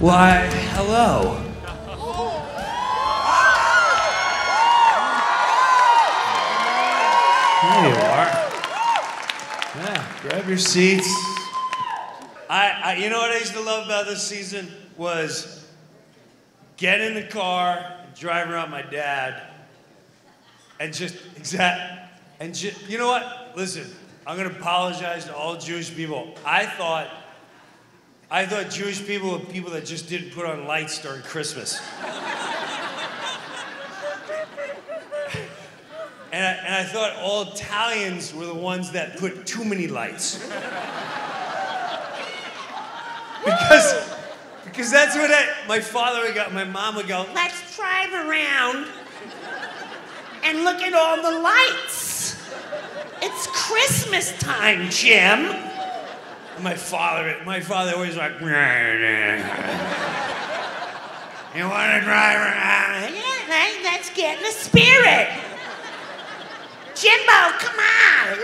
Why, hello. There you are. Yeah, grab your seats. I, I, you know what I used to love about this season was get in the car, drive around my dad, and just exact, and just, you know what? Listen, I'm gonna apologize to all Jewish people. I thought, I thought Jewish people were people that just didn't put on lights during Christmas. And I, and I thought all Italians were the ones that put too many lights. because, because that's what I, my father would go, my mom would go, let's drive around and look at all the lights. It's Christmas time, Jim. My father, my father always like, you want to drive around? Yeah, let's get the spirit. Jimbo, come on!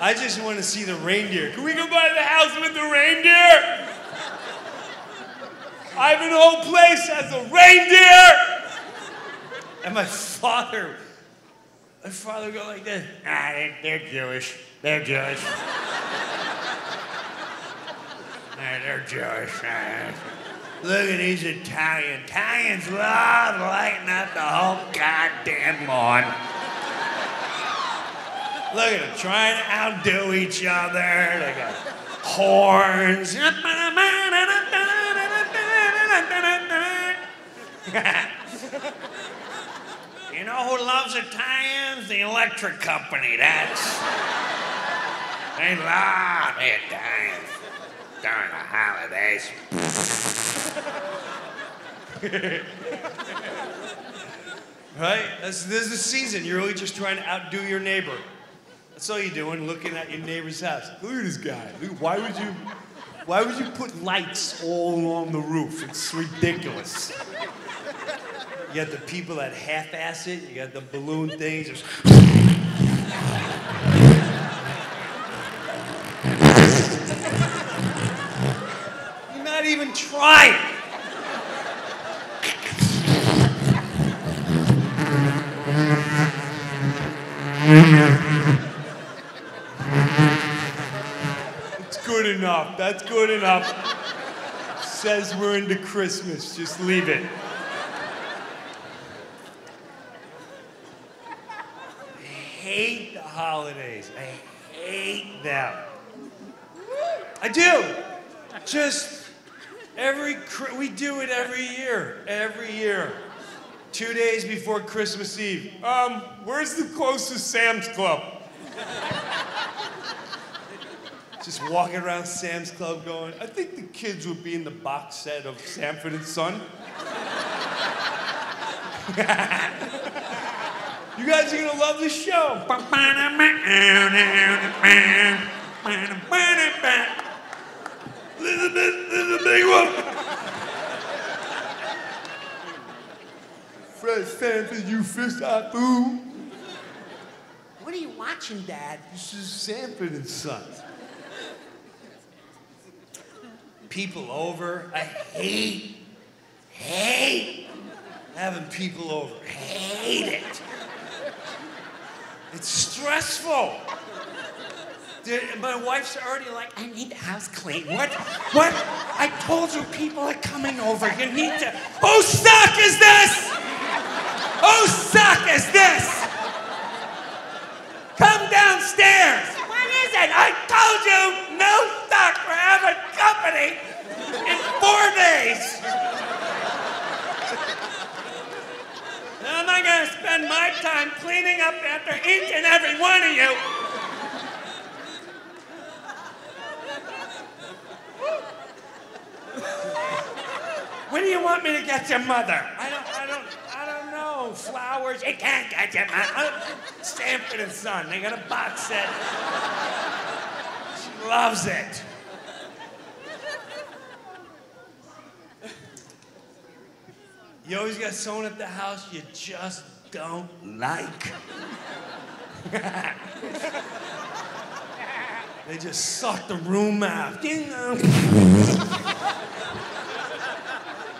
I just want to see the reindeer. Can we go by the house with the reindeer? I have an Ivanhoe Place has a reindeer! And my father, my father would go like this. Ah, they're, they're Jewish. They're Jewish. Ah, they're Jewish. Ah. Look at these Italians. Italians love lighting up the whole goddamn lawn. Look at them trying to outdo each other. They got horns. who loves Italians? The electric company. That's. They love Italians during the holidays. right? That's, this is the season. You're really just trying to outdo your neighbor. That's all you're doing, looking at your neighbor's house. Look at this guy. Why would you why would you put lights all along the roof? It's ridiculous. You got the people that half-ass it, you got the balloon things. You're not even trying. It's good enough. That's good enough. Says we're into Christmas. Just leave it. I hate the holidays. I hate them. I do. Just every we do it every year. Every year. Two days before Christmas Eve. Um, where's the closest Sam's Club? Just walking around Sam's Club going, I think the kids would be in the box set of Sanford and Son. you guys are gonna love the show. Elizabeth, this is a big one. Fresh Sanford, you fish our food. What are you watching, Dad? This is Sanford and Sons. People over. I hate, hate having people over. Hate it. It's stressful. My wife's already like, I need the house clean. What? What? I told you people are coming over. You need to. Whose sock is this? Whose sock is this? Come downstairs. What is it? I told you no stock for having company in four days. Now am I going to spend my time cleaning up after each and every one of you? When do you want me to get your mother? I don't, I don't, I don't know. Flowers. You can't get your mother. Uh, Sanford and Son. They got a box set. She loves it. You always got someone at the house you just don't like. They just suck the room out. you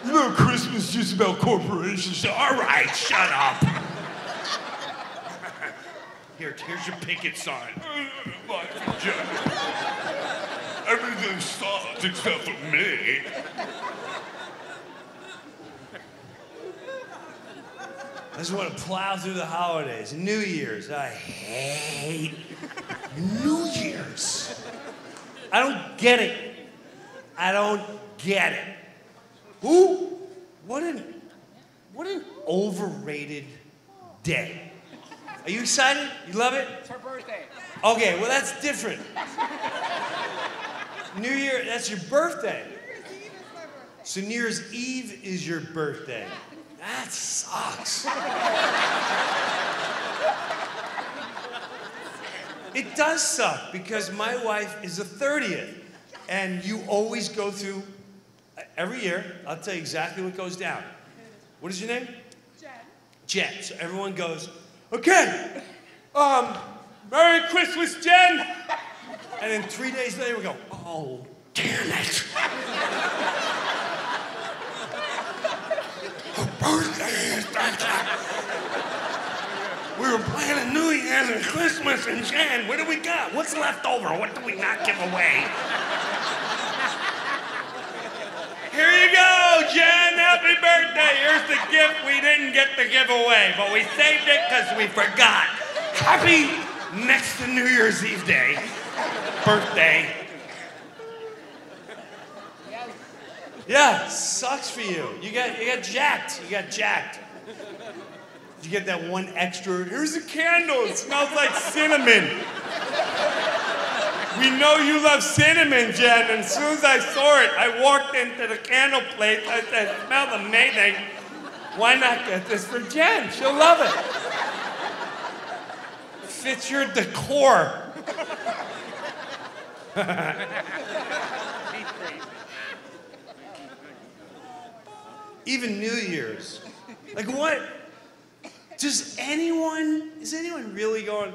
know, Christmas is about corporations. All right, shut up. Here, here's your picket sign. Everything sucks except for me. I just want to plow through the holidays. New Year's, I hate New Year's. I don't get it. I don't get it. Who? What an what an overrated day. Are you excited? You love it? It's her birthday. Okay, well that's different. New Year, that's your birthday. So New Year's Eve is your birthday. That sucks. it does suck because my wife is the 30th. And you always go through, every year, I'll tell you exactly what goes down. What is your name? Jen. Jen. So everyone goes, okay, um, Merry Christmas, Jen. And then three days later, we go, oh, damn it. We were planning New Year's and Christmas and Jan. What do we got? What's left over? What do we not give away? Here you go, Jen. Happy birthday. Here's the gift we didn't get to give away, but we saved it because we forgot. Happy next to New Year's Eve day. Birthday. Yeah, sucks for you. You got you got jacked. You got jacked. Did you get that one extra. Here's a candle. It smells like cinnamon. We know you love cinnamon, Jen. And as soon as I saw it, I walked into the candle place. I said, it smells amazing. Why not get this for Jen? She'll love it. Fits your decor. Even New Year's. Like what? Does anyone, is anyone really going,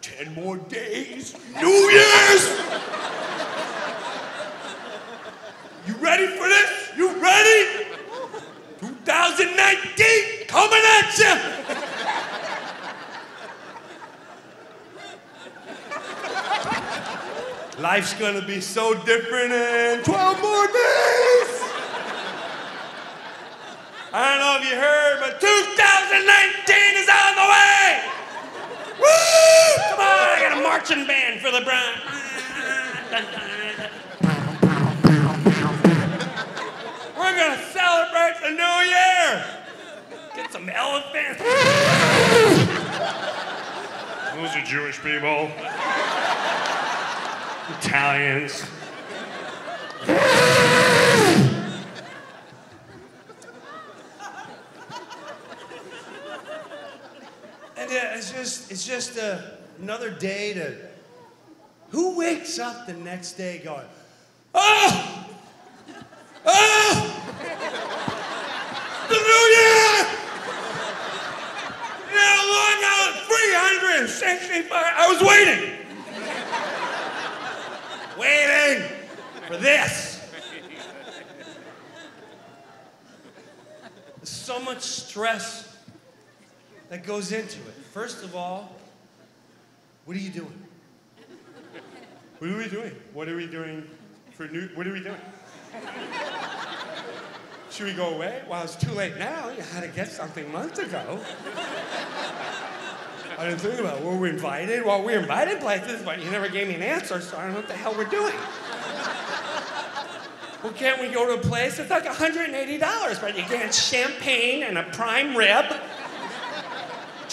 10 more days, New Year's? You ready for this? You ready? 2019 coming at you! Life's gonna be so different in 12 more days! I don't know if you heard, but 2019 is on the way! Woo! Come on, I got a marching band for the Browns. We're gonna celebrate the new year! Get some elephants. Those are Jewish people. Italians. It's just, it's just uh, another day to. Who wakes up the next day going, oh, oh, the new year! Yeah, long out 365. I was waiting, waiting for this. So much stress that goes into it. First of all, what are you doing? What are we doing? What are we doing for new? What are we doing? Should we go away? Well, it's too late now. You had to get something months ago. I didn't think about it. Were we invited? Well, we were invited places, but you never gave me an answer, so I don't know what the hell we're doing. Well, can't we go to a place? It's like $180, but you get champagne and a prime rib.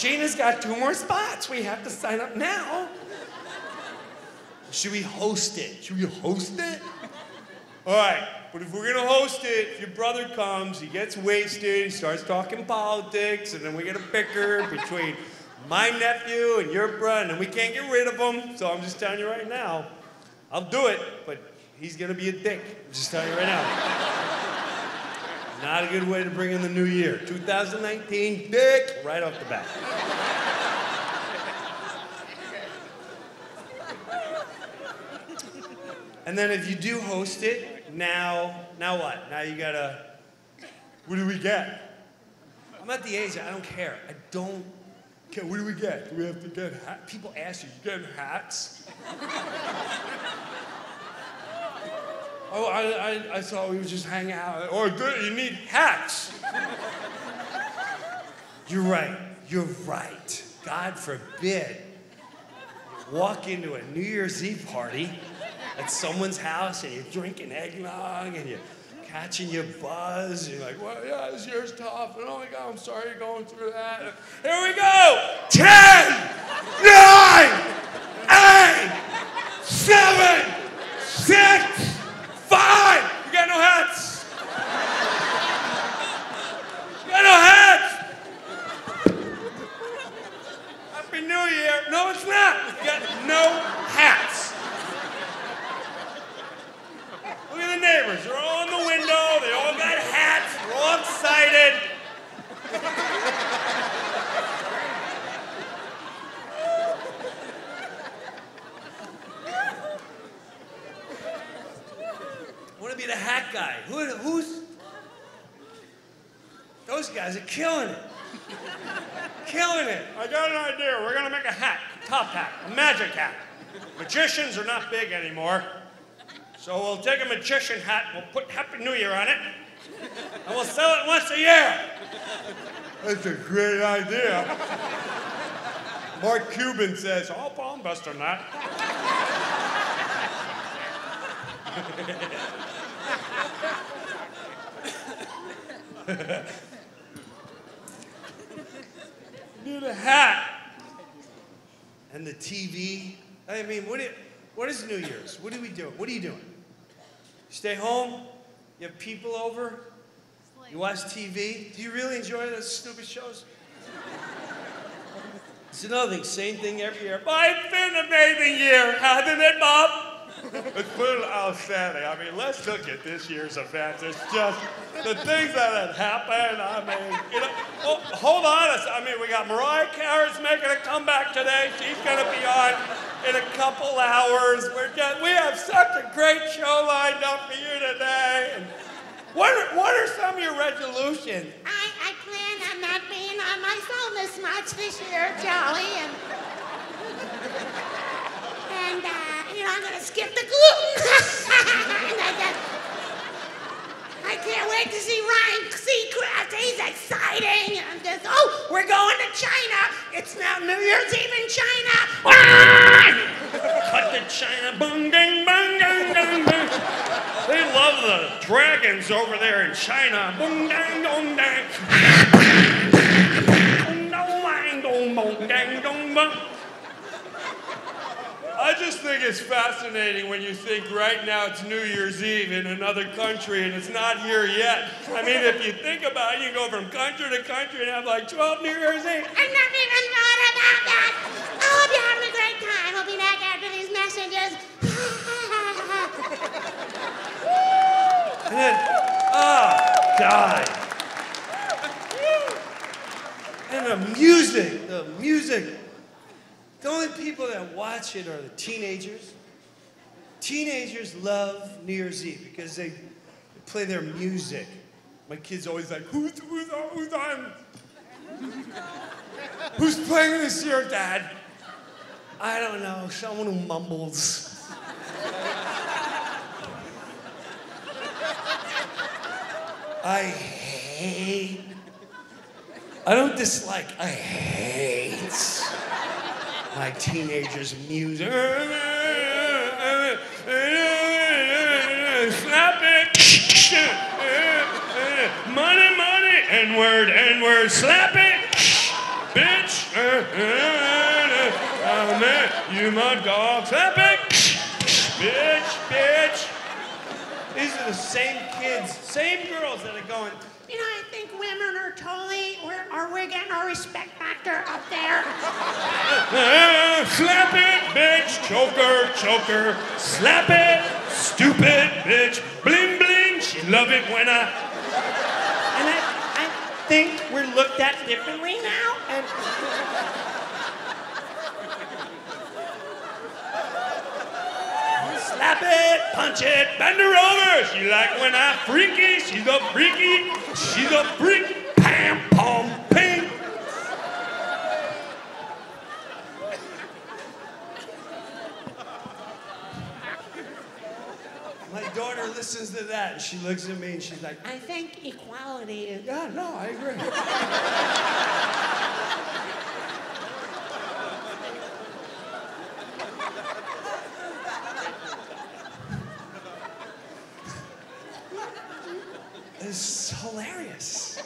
Gina's got two more spots. We have to sign up now. Should we host it? Should we host it? All right, but if we're gonna host it, if your brother comes, he gets wasted, he starts talking politics, and then we get a bicker between my nephew and your brother, and we can't get rid of him. So I'm just telling you right now, I'll do it, but he's gonna be a dick. I'm just telling you right now. Not a good way to bring in the new year. 2019, dick, right off the bat. and then if you do host it, now, now what? Now you gotta, what do we get? I'm at the age, I don't care. I don't care. What do we get? Do we have to get hats? People ask you, you getting hats? Oh, I, I, I thought we would just hang out. Or good, you need hats. You're right. You're right. God forbid. Walk into a New Year's Eve party at someone's house and you're drinking eggnog and you're catching your buzz. And you're like, well, yeah, this year's tough. And oh my God, I'm sorry you're going through that. Here we go. Ten, nine, eight, seven, six, five. You got no hats. You got no hats. Happy New Year. No, it's not. You got no hats. Look at the neighbors. They're all in the window. They all got hats. They're all excited. I want to be the hat guy. Who, who's? Those guys are killing it. Killing it. I got an idea. We're gonna make a hat, top hat, a magic hat. Magicians are not big anymore. So we'll take a magician hat, we'll put Happy New Year on it, and we'll sell it once a year. That's a great idea. Mark Cuban says, I'll I'll invest in that. Need a hat. And the TV. I mean, what, do what is New Year's? What do we do? What are you doing? Stay home? You have people over? You watch TV? Do you really enjoy those stupid shows? It's another thing, same thing every year. But it's been an amazing year, hasn't it, Bob? It's been outstanding. I mean, let's look at this year's events. It's just the things that have happened. I mean, you know, oh, hold on. I mean, we got Mariah Carey's making a comeback today. She's going to be on in a couple hours. We're just, we have such a great show lined up for you today. And what are, what are some of your resolutions? I, I plan on not being on my phone this much this year, Charlie, and uh, you I'm gonna skip the gluten. I, can't wait to see Ryan Seacrest. He's exciting. I'm just oh, we're going to China. It's now New Year's Eve in China. Cut the China, bung, ding, bung, ding, ding, ding. They love the dragons over there in China. Bung, dang, dong, dang. Just think it's fascinating when you think right now it's New Year's Eve in another country and it's not here yet. I mean, if you think about it, you go from country to country and have like 12 New Year's Eve. I never even thought about that. I hope you're having a great time. We'll be back after these messages. And then, oh, God. And the music, the music. The only people that watch it are the teenagers. Teenagers love New Year's Eve because they play their music. My kid's always like, who's, who's, who's on? Who's playing this year, Dad? I don't know, someone who mumbles. I hate. I don't dislike. I hate my teenagers' music. Slap it. Money, money. N word, N word. Slap it. Bitch. You mud dog. Slap it. Bitch, bitch. These are the same kids, same girls that are going, You know, I think women are we getting our respect factor up there? "Ah, slap it, bitch, choker, choker, slap it, stupid bitch, bling bling. She love it when I. And I, I think we're looked at differently now. And slap it, punch it, bend her over. She like when I freaky, she's a freaky, she's a freak. Listens to that and she looks at me and she's like, I think equality is. yeah, no, I agree. It's hilarious.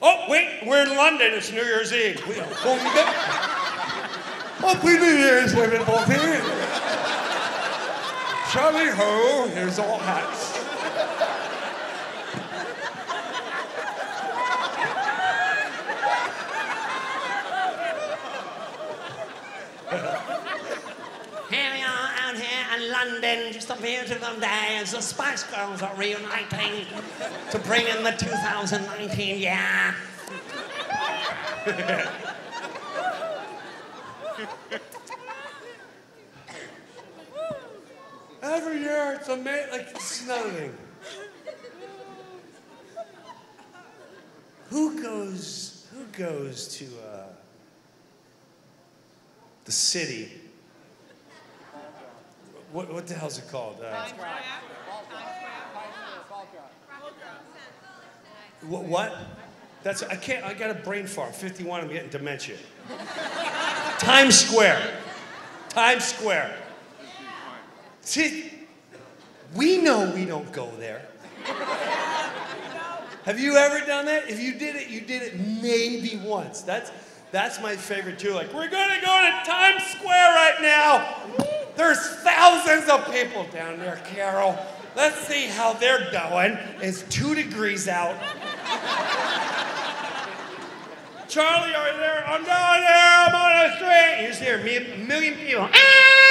Oh, wait, we're in London. It's New Year's Eve. We are going to get. Happy New Year's, everybody. Charlie ho, here's all hats. Here we are out here in London, just a beautiful day as the Spice Girls are reuniting to bring in the 2019 year. It's amazing. Like, another thing. Who goes, who goes to uh, the city? What, what the hell's it called? Uh, what, what? That's, I can't, I got a brain fart. 51, I'm getting dementia. Times Square. Times Square. See, we know we don't go there. Have you ever done that? If you did it, you did it maybe once. That's that's my favorite too. Like, we're gonna go to Times Square right now. There's thousands of people down there, Carol. Let's see how they're going. It's two degrees out. Charlie, are you there? I'm down there. I'm on the street. You just hear a million people. I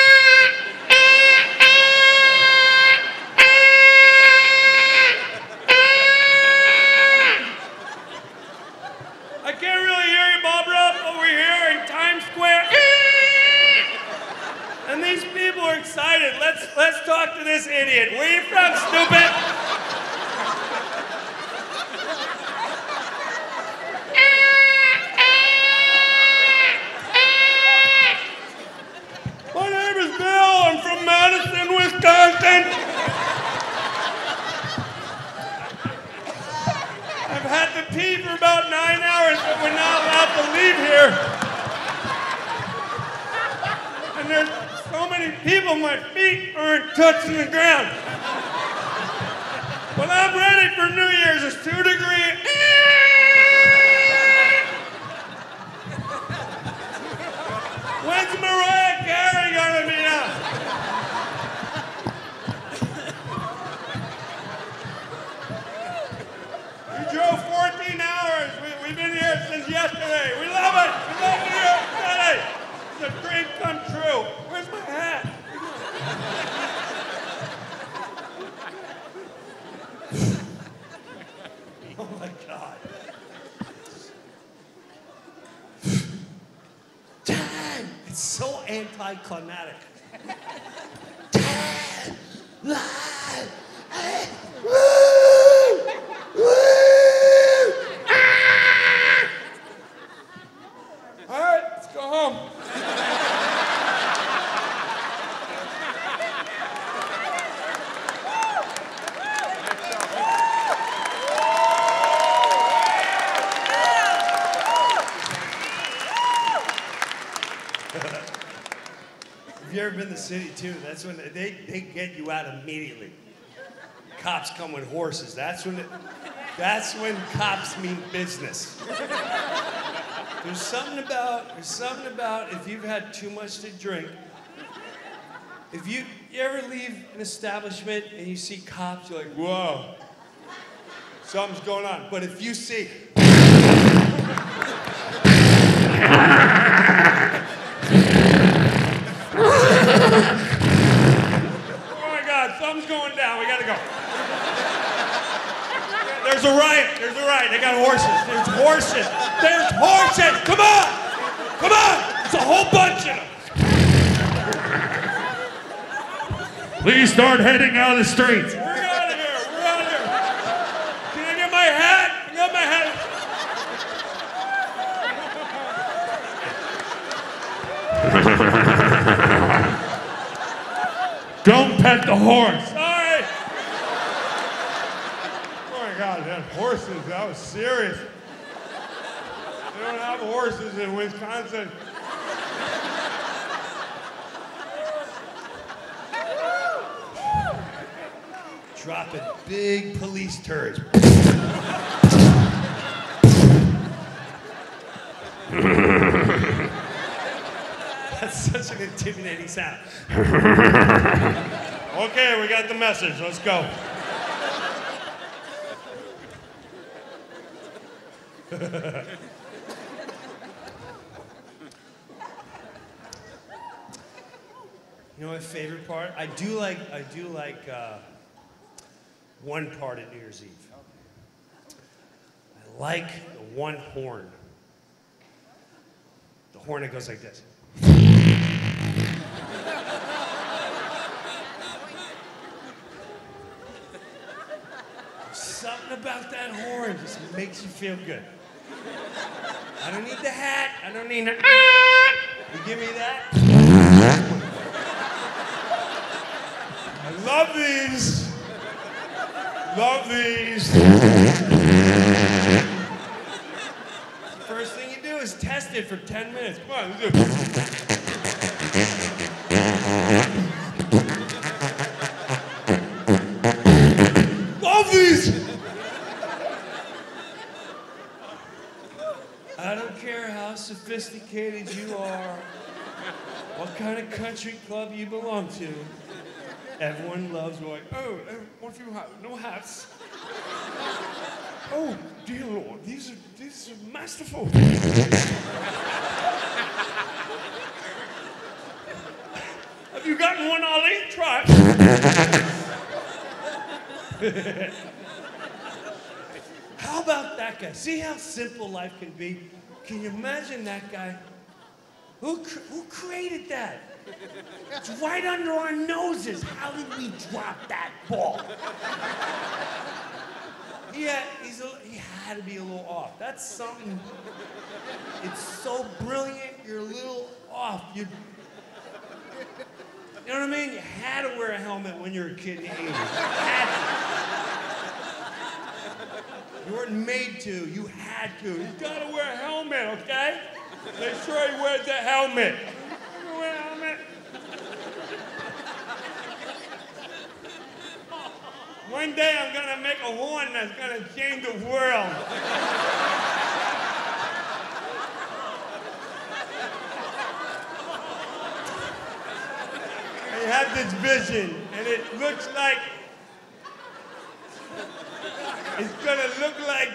But I'm ready for New Year's. It's two degrees. When's Mariah Carey gonna be out? We drove 14 hours. We, we've been here since yesterday. We love it. We love New York City. It's a dream come true. Where's my hat? oh my God. Time. It's so anticlimactic. Time. Live. Hey. Woo! Woo! Ah! All right, let's go home. Ever been the city too? That's when they, they get you out immediately. Cops come with horses. That's when it, that's when cops mean business. There's something about there's something about if you've had too much to drink. If you, you ever leave an establishment and you see cops, you're like, whoa, something's going on. But if you see Oh my God, something's going down. We gotta go. There's a riot. There's a riot. They got horses. There's horses. There's horses. Come on. Come on. It's a whole bunch of them. Please start heading out of the streets. We're out of here. We're out of here. Can I get my hat? I got my hat. Don't pet the horse. Sorry. Oh my God, that horses, that was serious. They don't have horses in Wisconsin. Dropping big police turds. That's such an intimidating sound. Okay, we got the message. Let's go. You know my favorite part? I do like I do like uh, one part at New Year's Eve. I like the one horn. The horn that goes like this. Something about that horn just makes you feel good. I don't need the hat. I don't need the. You give me that. I love these. Love these. First thing you do is test it for 10 minutes. Come on, let's do it. Love these. I don't care how sophisticated you are, what kind of country club you belong to. Everyone loves going, Oh, what do you have? No hats. Oh, dear Lord, these are these are masterful. Have you gotten one, Ollie? Try it. how about that guy? See how simple life can be? Can you imagine that guy? Who, cr- who created that? It's right under our noses. How did we drop that ball? Yeah, he's a, he had to be a little off. That's something. It's so brilliant. You're a little off. You. You know what I mean? You had to wear a helmet when you were a kid in the 80s. You. You weren't made to. You had to. You gotta wear a helmet, okay? Make sure he wears wear helmet. One day I'm gonna make a horn that's gonna change the world. I have this vision, and it looks like it's gonna look like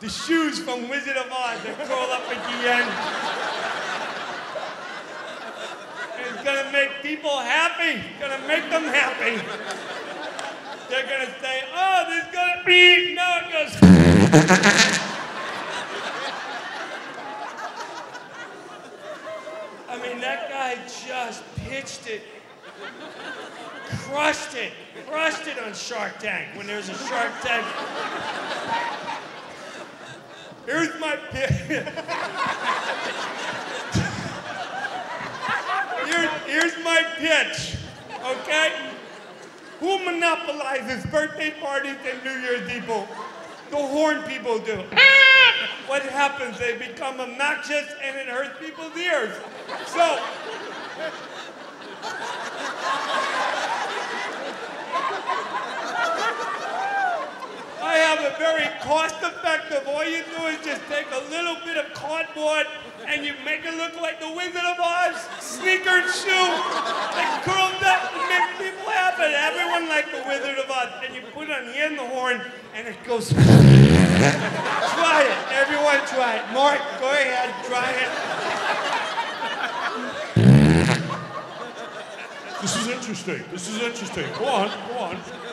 the shoes from Wizard of Oz that curl up at the end. It's gonna make people happy. It's gonna make them happy. They're gonna say, oh, there's gonna be, no, it goes. I mean, that guy just pitched it, crushed it, crushed it on Shark Tank when there's a Shark Tank. Here's my pitch. Here, here's my pitch, okay? Who monopolizes birthday parties and New Year's people? The horn people do. What happens? They become obnoxious and it hurts people's ears. So, A very cost-effective. All you do is just take a little bit of cardboard and you make it look like the Wizard of Oz sneaker shoe that curls up and make people happy. Everyone like the Wizard of Oz. And you put it on here in the horn and it goes. try it. Everyone try it. Mark, go ahead, try it. This is interesting. This is interesting. Go on, go on.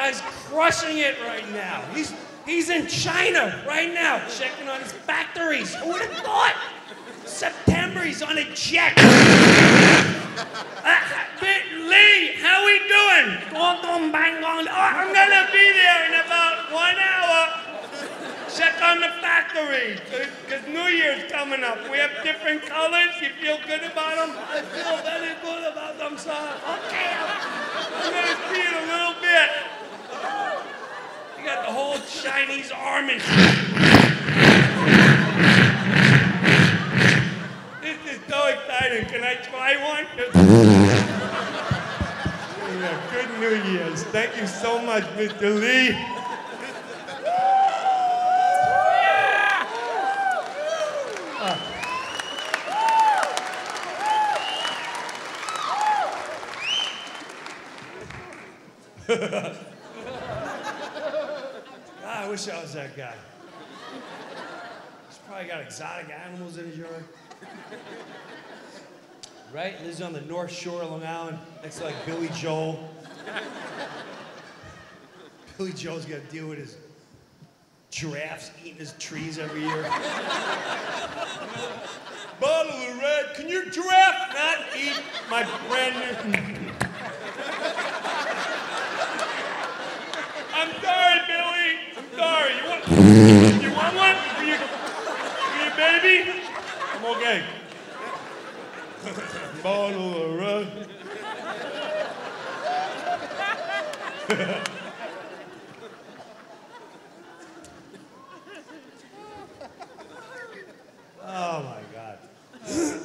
Guy's crushing it right now. He's he's in China right now, checking on his factories. Who would have thought? September, he's on a jet. Lee, how are we doing? Bang. Oh, I'm gonna be there in about one hour. Check on the factory, because New Year's coming up. We have different colors. You feel good about them? I feel very good about them, sir. Okay, I'm gonna see you in a little bit. You got the whole Chinese army. This is so exciting. Can I try one? Good New Year's. Thank you so much, Mr. Lee. I wish I was that guy. He's probably got exotic animals in his yard. Right? Lives on the North Shore of Long Island, next to like Billy Joel. Billy Joel's got to deal with his giraffes eating his trees every year. Bottle of red, can your giraffe not eat my brand new? I'm sorry, Billy. I'm sorry. You want, you want one for your, for your baby? I'm okay. Bottle of red. Oh my God.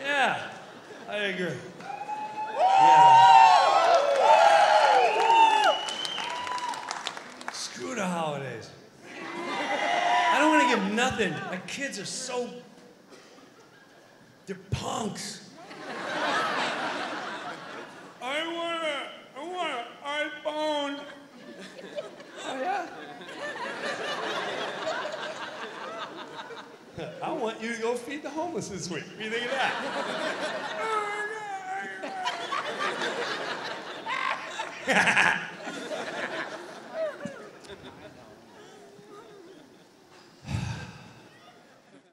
yeah, I agree. Yeah. Screw the holidays. I don't want to give nothing. My kids are so. They're punks. I want a, I want an iPhone. Oh, yeah? I want you to go feed the homeless this week. What do you think of that? Oh,